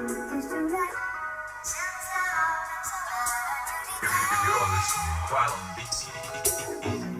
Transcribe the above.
You're listening to Violent Beats.